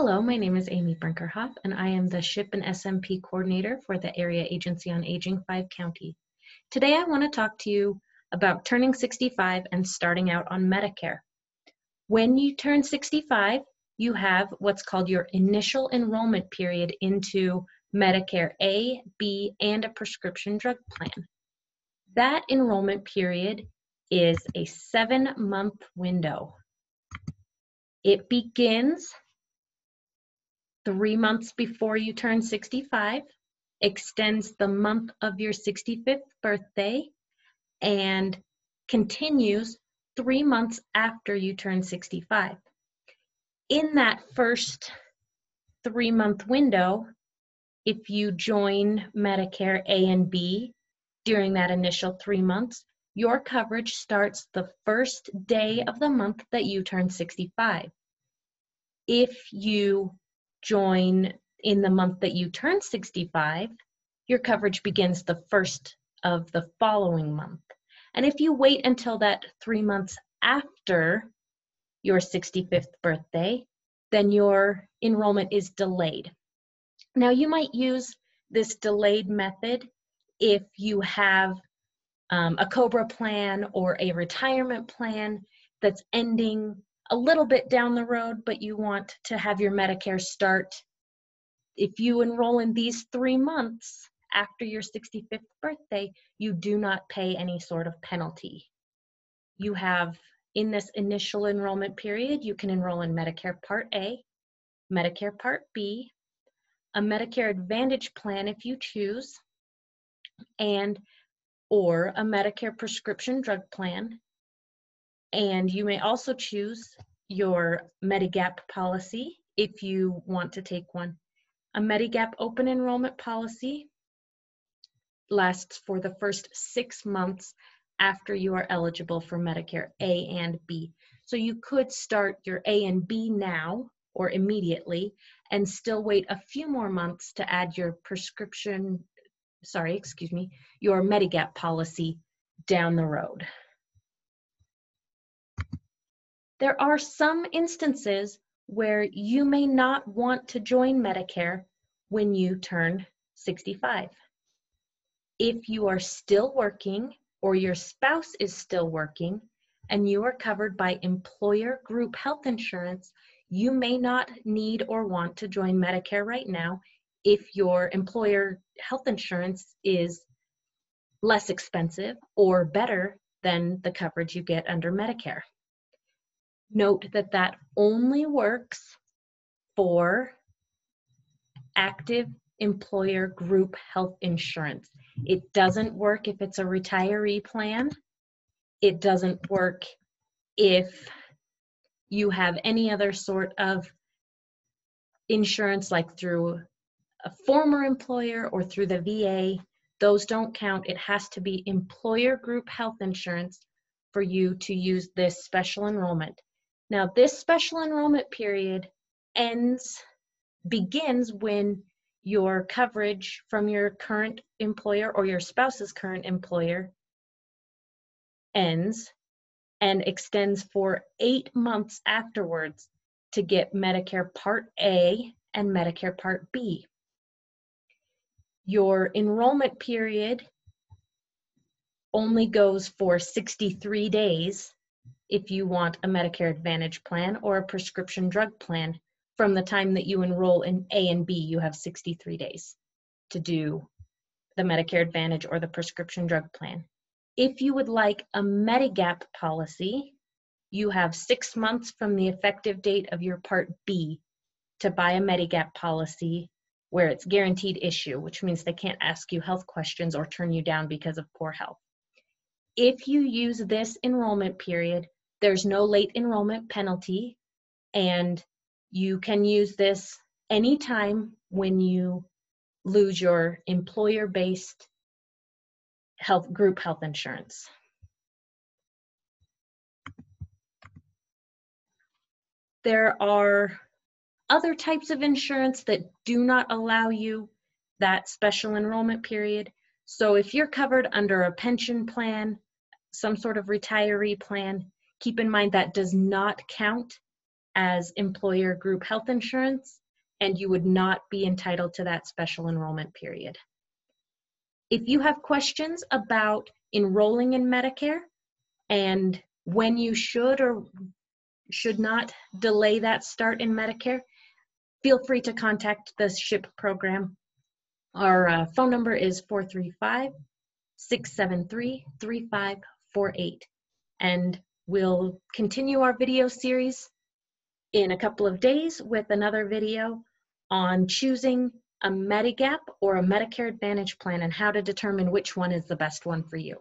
Hello, my name is Amy Brinkerhoff, and I am the SHIP and SMP coordinator for the Area Agency on Aging 5 County. Today I want to talk to you about turning 65 and starting out on Medicare. When you turn 65, you have what's called your initial enrollment period into Medicare A, B, and a prescription drug plan. That enrollment period is a seven month window. It begins three months before you turn 65, extends the month of your 65th birthday, and continues three months after you turn 65. In that first three month window, if you join Medicare A and B during that initial three months, your coverage starts the first day of the month that you turn 65. If you join in the month that you turn 65, your coverage begins the first of the following month. And if you wait until that three months after your 65th birthday, then your enrollment is delayed. Now, you might use this delayed method if you have um, a COBRA plan or a retirement plan that's ending a little bit down the road, but you want to have your Medicare start. If you enroll in these three months after your 65th birthday, you do not pay any sort of penalty. You have, in this initial enrollment period, you can enroll in Medicare Part A, Medicare Part B, a Medicare Advantage plan if you choose, and or a Medicare prescription drug plan, and you may also choose your Medigap policy if you want to take one. A Medigap open enrollment policy lasts for the first six months after you are eligible for Medicare A and B. So you could start your A and B now or immediately and still wait a few more months to add your prescription, sorry, excuse me, your Medigap policy down the road. There are some instances where you may not want to join Medicare when you turn 65. If you are still working or your spouse is still working and you are covered by employer group health insurance, you may not need or want to join Medicare right now if your employer health insurance is less expensive or better than the coverage you get under Medicare. Note that that only works for active employer group health insurance. It doesn't work if it's a retiree plan. It doesn't work if you have any other sort of insurance like through a former employer or through the VA. Those don't count. It has to be employer group health insurance for you to use this special enrollment. Now, this special enrollment period ends, begins when your coverage from your current employer or your spouse's current employer ends and extends for eight months afterwards to get Medicare Part A and Medicare Part B. Your enrollment period only goes for 63 days if you want a Medicare Advantage plan or a prescription drug plan. From the time that you enroll in A and B, you have 63 days to do the Medicare Advantage or the prescription drug plan. If you would like a Medigap policy, you have six months from the effective date of your Part B to buy a Medigap policy where it's guaranteed issue, which means they can't ask you health questions or turn you down because of poor health. If you use this enrollment period, there's no late enrollment penalty, and you can use this anytime when you lose your employer based health group health insurance. There are other types of insurance that do not allow you that special enrollment period. So if you're covered under a pension plan, some sort of retiree plan, keep in mind that does not count as employer group health insurance, and you would not be entitled to that special enrollment period. If you have questions about enrolling in Medicare and when you should or should not delay that start in Medicare, feel free to contact the SHIP program. Our uh, phone number is 435 673 3548. And we'll continue our video series in a couple of days with another video on choosing a Medigap or a Medicare Advantage plan and how to determine which one is the best one for you.